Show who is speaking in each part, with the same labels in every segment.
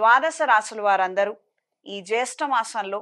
Speaker 1: ద్వాదశ రాసుల వారందరూ ఈ జ్యేష్ఠ మాసంలో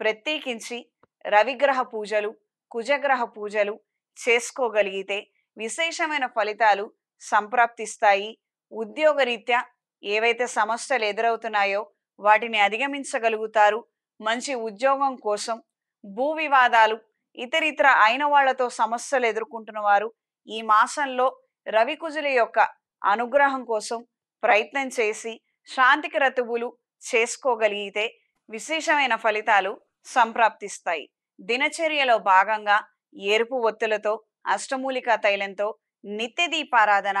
Speaker 1: ప్రత్యేకించి రవిగ్రహ పూజలు కుజగ్రహ పూజలు చేసుకోగలిగితే విశేషమైన ఫలితాలు సంప్రాప్తిస్తాయి. ఉద్యోగరీత్యా ఏవైతే సమస్యలు ఎదురవుతున్నాయో వాటిని అధిగమించగలుగుతారు. మంచి ఉద్యోగం కోసం భూ వివాదాలు ఇతరితర అయిన వాళ్ళతో సమస్యలు ఎదుర్కొంటున్న వారు ఈ మాసంలో రవికుజుల యొక్క అనుగ్రహం కోసం ప్రయత్నం చేసి శాంతికి రతువులు చేసుకోగలిగితే విశేషమైన ఫలితాలు సంప్రాప్తిస్తాయి. దినచర్యలో భాగంగా ఎరుపు ఒత్తులతో అష్టమూలికా తైలంతో నిత్య దీపారాధన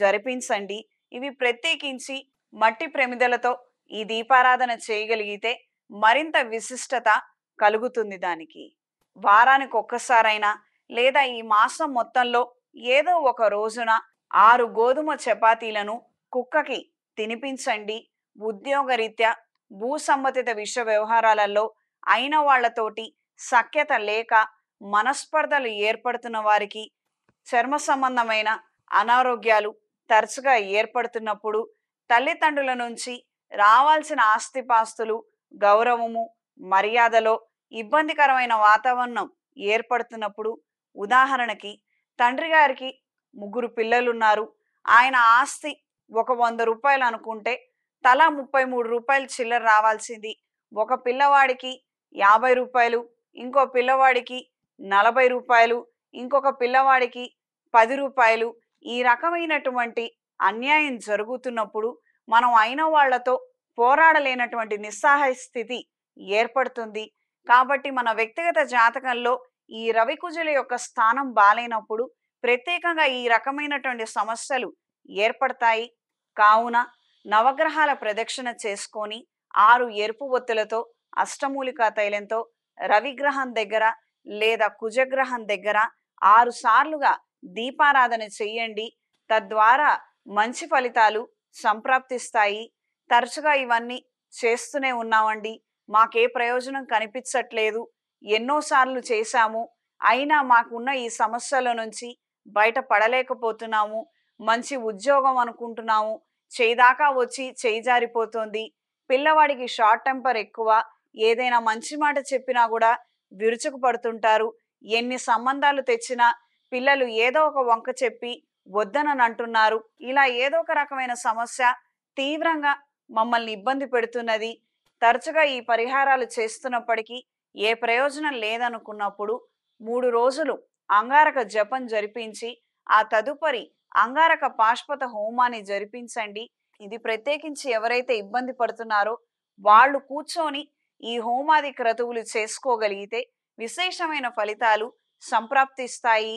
Speaker 1: జరిపించండి. ఇవి ప్రత్యేకించి మట్టి ప్రమిదలతో ఈ దీపారాధన చేయగలిగితే మరింత విశిష్టత కలుగుతుంది దానికి. వారానికి ఒక్కసారైనా లేదా ఈ మాసం మొత్తంలో ఏదో ఒక రోజున ఆరు గోధుమ చపాతీలను కుక్కకి తినిపించండి. ఉద్యోగరీత్యా భూ సంబంధిత విషయ వ్యవహారాలలో అయిన వాళ్ళతోటి సఖ్యత లేక మనస్పర్ధలు ఏర్పడుతున్న వారికి చర్మ సంబంధమైన అనారోగ్యాలు తరచుగా ఏర్పడుతున్నప్పుడు తల్లిదండ్రుల నుంచి రావాల్సిన ఆస్తిపాస్తులు గౌరవము మర్యాదలో ఇబ్బందికరమైన వాతావరణం ఏర్పడుతున్నప్పుడు ఉదాహరణకి తండ్రి గారికి ముగ్గురు పిల్లలున్నారు. ఆయన ఆస్తి ఒక వంద రూపాయలు అనుకుంటే తలా ముప్పై మూడు రూపాయలు చిల్లర రావాల్సింది. ఒక పిల్లవాడికి యాభై రూపాయలు ఇంకో పిల్లవాడికి నలభై రూపాయలు ఇంకొక పిల్లవాడికి పది రూపాయలు ఈ రకమైనటువంటి అన్యాయం జరుగుతున్నప్పుడు మనం అయిన వాళ్ళతో పోరాడలేనటువంటి నిస్సహాయ స్థితి ఏర్పడుతుంది. కాబట్టి మన వ్యక్తిగత జాతకంలో ఈ రవికుజుల యొక్క స్థానం బాలేనప్పుడు ప్రత్యేకంగా ఈ రకమైనటువంటి సమస్యలు ఏర్పడతాయి. కావున నవగ్రహాల ప్రదక్షిణ చేసుకొని ఆరు ఎరుపు ఒత్తులతో అష్టమూలికా తైలంతో రవిగ్రహం దగ్గర లేదా కుజగ్రహం దగ్గర ఆరు సార్లుగా దీపారాధన చెయ్యండి తద్వారా మంచి ఫలితాలు సంప్రాప్తిస్తాయి. తరచుగా ఇవన్నీ చేస్తూనే ఉన్నామండి. మాకే ప్రయోజనం కనిపించట్లేదు. ఎన్నోసార్లు చేశాము. అయినా మాకున్న ఈ సమస్యల నుంచి బయటపడలేకపోతున్నాము. మంచి ఉద్యోగం అనుకుంటున్నాము చేయిదాకా వచ్చి చేయి జారిపోతుంది. పిల్లవాడికి షార్ట్ టెంపర్ ఎక్కువ ఏదైనా మంచి మాట చెప్పినా కూడా విరుచుకు పడుతుంటారు ఎన్ని సంబంధాలు తెచ్చినా పిల్లలు ఏదో ఒక వంక చెప్పి వద్దనని అంటున్నారు. ఇలా ఏదో ఒక రకమైన సమస్య తీవ్రంగా మమ్మల్ని ఇబ్బంది పెడుతున్నది. తరచుగా ఈ పరిహారాలు చేస్తున్నప్పటికీ ఏ ప్రయోజనం లేదనుకున్నప్పుడు మూడు రోజులు అంగారక జపం జరిపించి ఆ తదుపరి అంగారక పాష్పత హోమాన్ని జరిపించండి. ఇది ప్రత్యేకించి ఎవరైతే ఇబ్బంది పడుతున్నారో వాళ్ళు కూర్చొని ఈ హోమాది క్రతువులు చేసుకోగలిగితే విశేషమైన ఫలితాలు సంప్రాప్తిస్తాయి.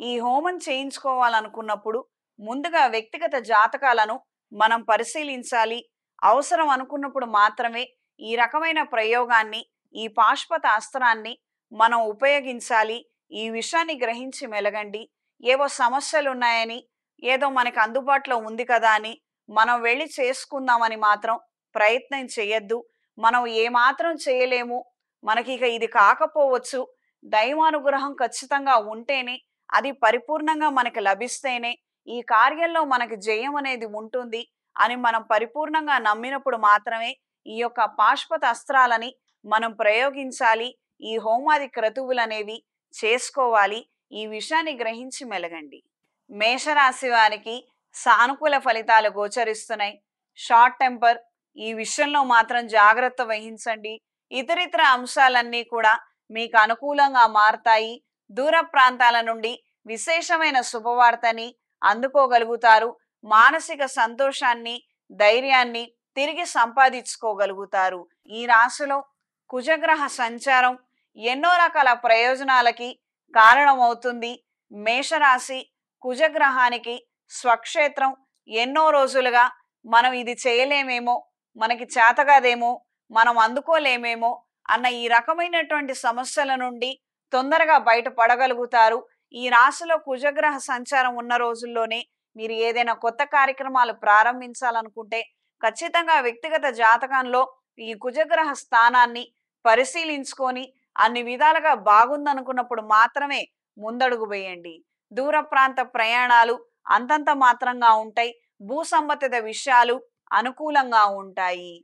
Speaker 1: ఈ హోమం చేయించుకోవాలనుకున్నప్పుడు ముందుగా వ్యక్తిగత జాతకాలను మనం పరిశీలించాలి. అవసరం అనుకున్నప్పుడు మాత్రమే ఈ రకమైన ప్రయోగాన్ని ఈ పాష్పత అస్త్రాన్ని మనం ఉపయోగించాలి. ఈ విషయాన్ని గ్రహించి మెలగండి. ఏవో సమస్యలు ఉన్నాయని ఏదో మనకి అందుబాటులో ఉంది కదా అని మనం వెళ్ళి చేసుకుందామని మాత్రం ప్రయత్నం చేయొద్దు మనం ఏమాత్రం చేయలేము. మనకి ఇక ఇది కాకపోవచ్చు. దైవానుగ్రహం ఖచ్చితంగా ఉంటేనే అది పరిపూర్ణంగా మనకి లభిస్తేనే ఈ కార్యంలో మనకి జయం అనేది ఉంటుంది అని మనం పరిపూర్ణంగా నమ్మినప్పుడు మాత్రమే ఈ యొక్క పాశ్వత అస్త్రాలని మనం ప్రయోగించాలి. ఈ హోమాది క్రతువులనేవి చేసుకోవాలి. ఈ విషయాన్ని గ్రహించి మెలగండి. మేషరాశి వారికి సానుకూల ఫలితాలు గోచరిస్తున్నాయి. షార్ట్ టెంపర్ ఈ విషయంలో మాత్రం జాగ్రత్త వహించండి. ఇతరితర అంశాలన్నీ కూడా మీకు అనుకూలంగా మారతాయి. దూర ప్రాంతాల నుండి విశేషమైన శుభవార్తని అందుకోగలుగుతారు. మానసిక సంతోషాన్ని ధైర్యాన్ని తిరిగి సంపాదించుకోగలుగుతారు. ఈ రాశిలో కుజగ్రహ సంచారం ఎన్నో రకాల ప్రయోజనాలకి కారణమవుతుంది. మేషరాశి కుజగ్రహానికి స్వక్షేత్రం ఎన్నో రోజులుగా మనం ఇది చేయలేమేమో మనకి చేతగాదేమో మనం అందుకోలేమేమో అన్న ఈ రకమైనటువంటి సమస్యల నుండి తొందరగా బయటపడగలుగుతారు. ఈ రాశిలో కుజగ్రహ సంచారం ఉన్న రోజుల్లోనే మీరు ఏదైనా కొత్త కార్యక్రమాలు ప్రారంభించాలనుకుంటే ఖచ్చితంగా వ్యక్తిగత జాతకంలో ఈ కుజగ్రహ స్థానాన్ని పరిశీలించుకొని అన్ని విధాలుగా బాగుందనుకున్నప్పుడు మాత్రమే ముందడుగు వేయండి. దూర ప్రాంత ప్రయాణాలు అంతంత మాత్రంగా ఉంటాయి. భూ సంబంధిత విషయాలు అనుకూలంగా ఉంటాయి.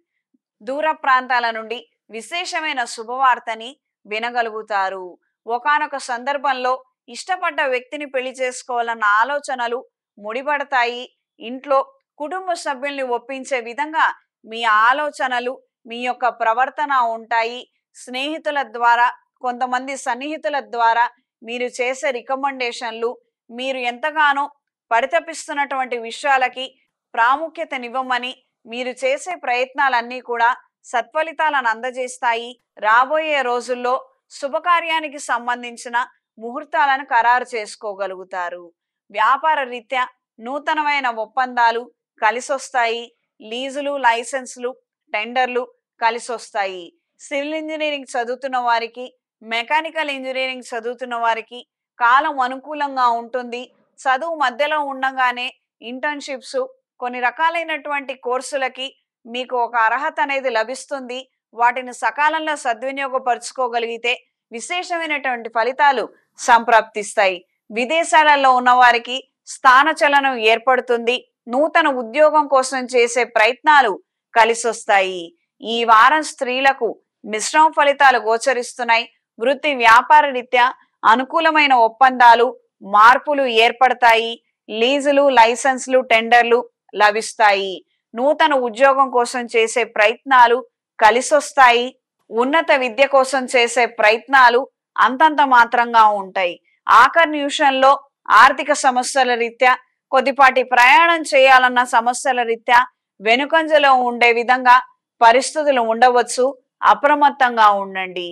Speaker 1: దూర ప్రాంతాల నుండి విశేషమైన శుభవార్తని వినగలుగుతారు. ఒకానొక సందర్భంలో ఇష్టపడ్డ వ్యక్తిని పెళ్ళి చేసుకోవాలన్న ఆలోచనలు ముడిపడతాయి. ఇంట్లో కుటుంబ సభ్యుల్ని ఒప్పించే విధంగా మీ ఆలోచనలు మీ యొక్క ప్రవర్తన ఉంటాయి. స్నేహితుల ద్వారా కొంతమంది సన్నిహితుల ద్వారా మీరు చేసే రికమెండేషన్లు మీరు ఎంతగానో పరితపిస్తున్నటువంటి విషయాలకి ప్రాముఖ్యతనివ్వమని మీరు చేసే ప్రయత్నాలన్నీ కూడా సత్ఫలితాలను అందజేస్తాయి. రాబోయే రోజుల్లో శుభకార్యానికి సంబంధించిన ముహూర్తాలను ఖరారు చేసుకోగలుగుతారు. వ్యాపార రీత్యా నూతనమైన ఒప్పందాలు కలిసొస్తాయి. లీజులు లైసెన్స్లు టెండర్లు కలిసొస్తాయి. సివిల్ ఇంజనీరింగ్ చదువుతున్న వారికి మెకానికల్ ఇంజనీరింగ్ చదువుతున్న వారికి కాలం అనుకూలంగా ఉంటుంది. చదువు మధ్యలో ఉండగానే ఇంటర్న్షిప్స్ కొన్ని రకాలైనటువంటి కోర్సులకి మీకు ఒక అర్హత అనేది లభిస్తుంది. వాటిని సకాలంలో సద్వినియోగపరుచుకోగలిగితే విశేషమైనటువంటి ఫలితాలు సంప్రాప్తిస్తాయి. విదేశాలలో ఉన్నవారికి స్థానచలనం ఏర్పడుతుంది. నూతన ఉద్యోగం కోసం చేసే ప్రయత్నాలు కలిసొస్తాయి. ఈ వారం స్త్రీలకు మిశ్రమ ఫలితాలు గోచరిస్తున్నాయి. వృత్తి వ్యాపార రీత్యా అనుకూలమైన ఒప్పందాలు మార్పులు ఏర్పడతాయి. లీజులు లైసెన్స్లు టెండర్లు లభిస్తాయి. నూతన ఉద్యోగం కోసం చేసే ప్రయత్నాలు కలిసొస్తాయి. ఉన్నత విద్య కోసం చేసే ప్రయత్నాలు అంతంత మాత్రంగా ఉంటాయి. ఆకర్న్యూషన్లో నిమిషంలో ఆర్థిక సమస్యల రీత్యా కొద్దిపాటి ప్రయాణం చేయాలన్న సమస్యల రీత్యా వెనుకంజలో ఉండే విధంగా పరిస్థితులు ఉండవచ్చు. అప్రమత్తంగా ఉండండి.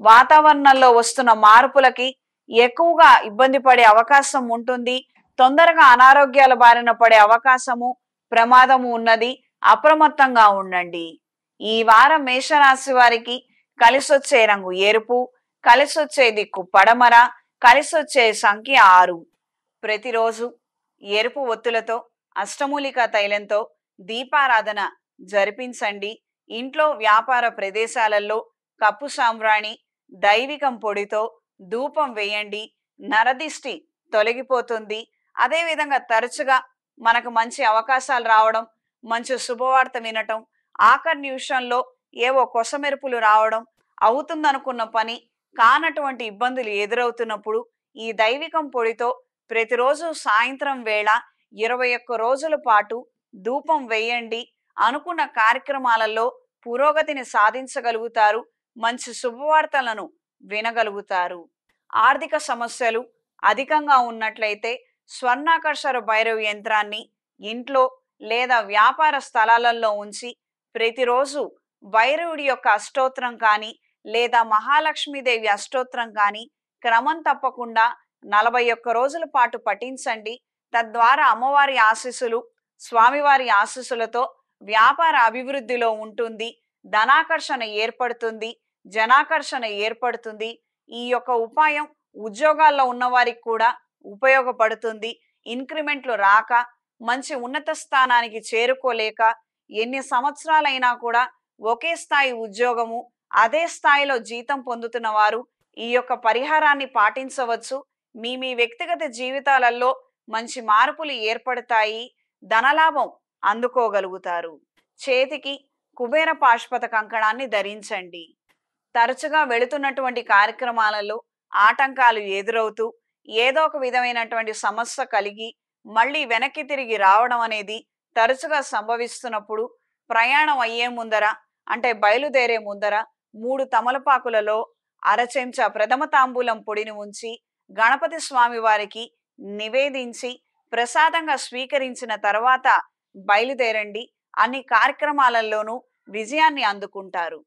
Speaker 1: వాతావరణంలో వస్తున్న మార్పులకి ఎక్కువగా ఇబ్బంది పడే అవకాశం ఉంటుంది. తొందరగా అనారోగ్యాల బారిన పడే అవకాశము ప్రమాదము ఉన్నది. అప్రమత్తంగా ఉండండి. ఈ వారం మేషరాశి వారికి కలిసొచ్చే రంగు ఎరుపు కలిసొచ్చే దిక్కు పడమర కలిసొచ్చే సంఖ్య ఆరు. ప్రతిరోజు ఎరుపు ఒత్తులతో అష్టమూలిక తైలంతో దీపారాధన జరిపించండి. ఇంట్లో వ్యాపార ప్రదేశాలలో కప్పు సాంబ్రాణి దైవికం పొడితో ధూపం వేయండి నరదిష్టి తొలగిపోతుంది. అదేవిధంగా తరచుగా మనకు మంచి అవకాశాలు రావడం మంచి శుభవార్త వినటం ఆఖరి నిమిషంలో ఏవో కొసమెరుపులు రావడం అవుతుందనుకున్న పని కానటువంటి ఇబ్బందులు ఎదురవుతున్నప్పుడు ఈ దైవికం పొడితో ప్రతిరోజు సాయంత్రం వేళ ఇరవై ఒక్క రోజుల పాటు ధూపం వేయండి అనుకున్న కార్యక్రమాలలో పురోగతిని సాధించగలుగుతారు మంచి శుభవార్తలను వినగలుగుతారు. ఆర్థిక సమస్యలు అధికంగా ఉన్నట్లయితే స్వర్ణాకర్షర భైరవ యంత్రాన్ని ఇంట్లో లేదా వ్యాపార స్థలాలలో ఉంచి ప్రతిరోజు భైరవుడి యొక్క అష్టోత్రం కానీ లేదా మహాలక్ష్మీదేవి అష్టోత్రం కానీ క్రమం తప్పకుండా నలభై ఒక్క రోజుల పాటు పఠించండి. తద్వారా అమ్మవారి ఆశీస్సులు స్వామివారి ఆశీస్సులతో వ్యాపార అభివృద్ధిలో ఉంటుంది ధనాకర్షణ ఏర్పడుతుంది జనాకర్షణ ఏర్పడుతుంది. ఈ యొక్క ఉపాయం ఉద్యోగాల్లో ఉన్నవారికి కూడా ఉపయోగపడుతుంది. ఇంక్రిమెంట్లు రాక మంచి ఉన్నత స్థానానికి చేరుకోలేక ఎన్ని సంవత్సరాలైనా కూడా ఒకే స్థాయి ఉద్యోగము అదే స్థాయిలో జీతం పొందుతున్న వారు ఈ యొక్క పరిహారాన్ని పాటించవచ్చు. మీ మీ వ్యక్తిగత జీవితాలలో మంచి మార్పులు ఏర్పడతాయి. ధనలాభం అందుకోగలుగుతారు. చేతికి కుబేర పాశుపత కంకణాన్ని ధరించండి. తరచుగా వెళుతున్నటువంటి కార్యక్రమాలలో ఆటంకాలు ఎదురవుతూ ఏదో ఒక విధమైనటువంటి సమస్య కలిగి మళ్ళీ వెనక్కి తిరిగి రావడం అనేది తరచుగా సంభవిస్తున్నప్పుడు ప్రయాణం అయ్యే ముందర అంటే బయలుదేరే ముందర మూడు తమలపాకులలో అరచెంచా ప్రథమ తాంబూలం పొడిని ఉంచి గణపతి స్వామి వారికి నివేదించి ప్రసాదంగా స్వీకరించిన తర్వాత బయలుదేరండి అన్ని కార్యక్రమాలలోనూ విజయాన్ని అందుకుంటారు.